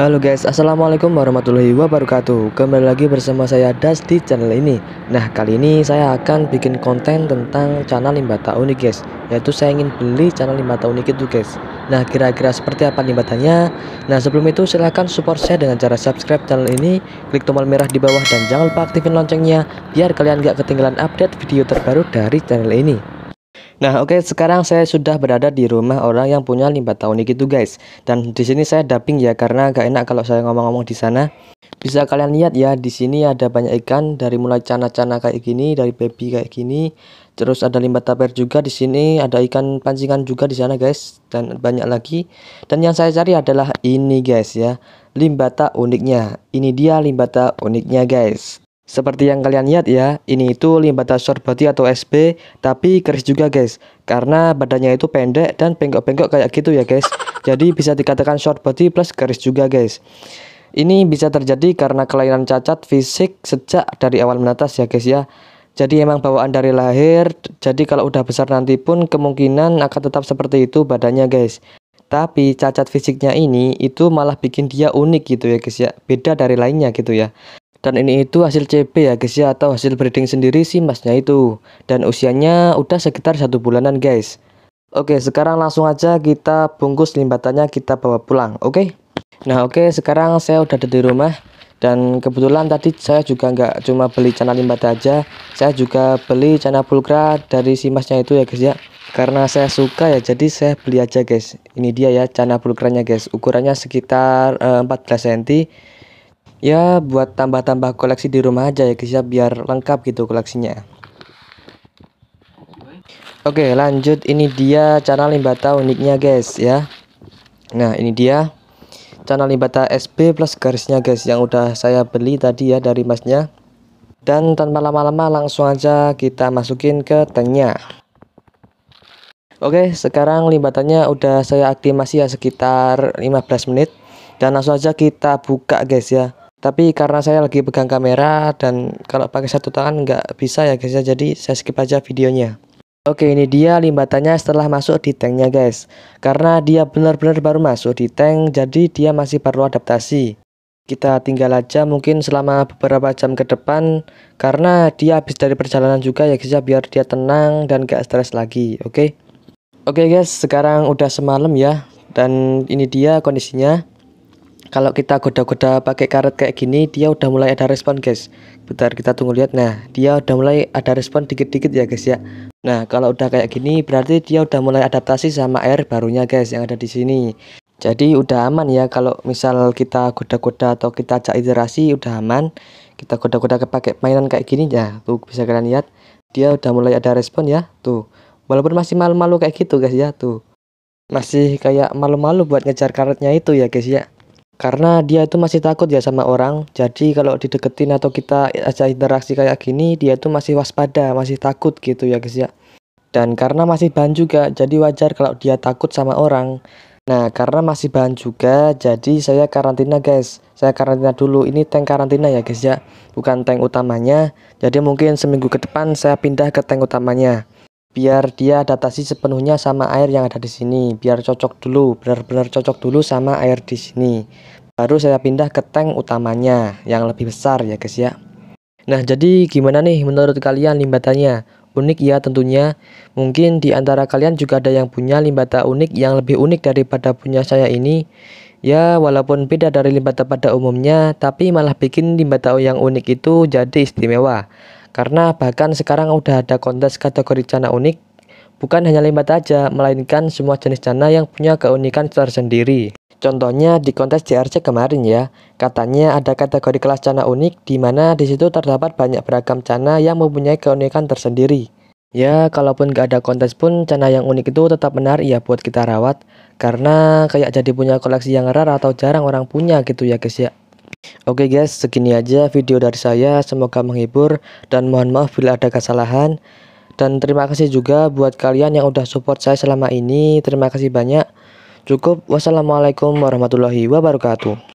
Halo guys, assalamualaikum warahmatullahi wabarakatuh. Kembali lagi bersama saya Das di channel ini. Nah, kali ini saya akan bikin konten tentang channel Limbata Unik, guys. Yaitu saya ingin beli channel Limbata Unik itu, guys. Nah, kira-kira seperti apa limbatannya? Nah, sebelum itu silahkan support saya dengan cara subscribe channel ini, klik tombol merah di bawah dan jangan lupa aktifin loncengnya biar kalian gak ketinggalan update video terbaru dari channel ini. Nah, oke, okay, sekarang saya sudah berada di rumah orang yang punya limbah unik itu, guys. Dan di sini saya dubbing ya karena gak enak kalau saya ngomong-ngomong di sana. Bisa kalian lihat ya, di sini ada banyak ikan dari mulai cana-cana kayak gini, dari baby kayak gini. Terus ada limbah taper juga di sini, ada ikan pancingan juga di sana, guys, dan banyak lagi. Dan yang saya cari adalah ini, guys ya. Limbata uniknya. Ini dia limbata uniknya, guys. Seperti yang kalian lihat ya, ini itu limbata body atau SB, tapi keris juga guys. Karena badannya itu pendek dan bengkok-bengkok kayak gitu ya guys. Jadi bisa dikatakan short body plus keris juga guys. Ini bisa terjadi karena kelainan cacat fisik sejak dari awal menetas ya guys ya. Jadi emang bawaan dari lahir, jadi kalau udah besar nanti pun kemungkinan akan tetap seperti itu badannya guys. Tapi cacat fisiknya ini itu malah bikin dia unik gitu ya guys ya, beda dari lainnya gitu ya. Dan ini itu hasil CP ya guys ya atau hasil breeding sendiri sih masnya itu. Dan usianya udah sekitar satu bulanan guys. Oke sekarang langsung aja kita bungkus limbatannya kita bawa pulang oke. Nah oke sekarang saya udah ada di rumah. Dan kebetulan tadi saya juga nggak cuma beli cana limbata aja. Saya juga beli cana pulkra dari si masnya itu ya guys ya. Karena saya suka ya jadi saya beli aja guys. Ini dia ya cana pulkranya guys. Ukurannya sekitar uh, 14 cm ya buat tambah-tambah koleksi di rumah aja ya guys ya biar lengkap gitu koleksinya. Oke lanjut. Ini dia channel limbata uniknya guys ya. Nah ini dia channel limbata SB plus garisnya guys yang udah saya beli tadi ya dari masnya. Dan tanpa lama-lama langsung aja kita masukin ke tanknya. Oke sekarang limbatannya udah saya aktifasi ya sekitar 15 menit. Dan langsung aja kita buka guys ya tapi karena saya lagi pegang kamera dan kalau pakai satu tangan nggak bisa ya guys ya. Jadi saya skip aja videonya. Oke ini dia limbatannya setelah masuk di tanknya guys. Karena dia benar-benar baru masuk di tank jadi dia masih perlu adaptasi. Kita tinggal aja mungkin selama beberapa jam ke depan Karena dia habis dari perjalanan juga ya guys ya biar dia tenang dan gak stres lagi oke? Oke guys sekarang udah semalam ya Dan ini dia kondisinya kalau kita goda-goda pakai karet kayak gini dia udah mulai ada respon guys. Bentar kita tunggu lihat. Nah dia udah mulai ada respon dikit-dikit ya guys ya. Nah kalau udah kayak gini berarti dia udah mulai adaptasi sama air barunya guys yang ada di sini. Jadi udah aman ya kalau misal kita goda-goda atau kita ajak iterasi udah aman. Kita goda-goda pakai mainan kayak gini ya tuh bisa kalian lihat. Dia udah mulai ada respon ya tuh. Walaupun masih malu-malu kayak gitu guys ya tuh. Masih kayak malu-malu buat ngejar karetnya itu ya guys ya karena dia itu masih takut ya sama orang. Jadi kalau dideketin atau kita aja interaksi kayak gini dia itu masih waspada masih takut gitu ya guys ya. Dan karena masih bahan juga jadi wajar kalau dia takut sama orang. Nah karena masih bahan juga jadi saya karantina guys. Saya karantina dulu. Ini tank karantina ya guys ya. Bukan tank utamanya. Jadi mungkin seminggu ke depan saya pindah ke tank utamanya biar dia adaptasi sepenuhnya sama air yang ada di sini. Biar cocok dulu benar-benar cocok dulu sama air di sini. Baru saya pindah ke tank utamanya yang lebih besar ya guys ya. Nah jadi gimana nih menurut kalian limbatannya? Unik ya tentunya. Mungkin di antara kalian juga ada yang punya limbata unik yang lebih unik daripada punya saya ini. Ya walaupun beda dari limbata pada umumnya tapi malah bikin limbata yang unik itu jadi istimewa karena bahkan sekarang udah ada kontes kategori cana unik, bukan hanya limbat aja, melainkan semua jenis cana yang punya keunikan tersendiri. Contohnya di kontes CRC kemarin ya, katanya ada kategori kelas cana unik di mana di situ terdapat banyak beragam cana yang mempunyai keunikan tersendiri. Ya, kalaupun gak ada kontes pun, cana yang unik itu tetap menarik ya buat kita rawat. Karena kayak jadi punya koleksi yang rare atau jarang orang punya gitu ya guys ya. Oke guys, segini aja video dari saya. Semoga menghibur dan mohon maaf bila ada kesalahan. Dan terima kasih juga buat kalian yang udah support saya selama ini. Terima kasih banyak. Cukup. Wassalamualaikum warahmatullahi wabarakatuh.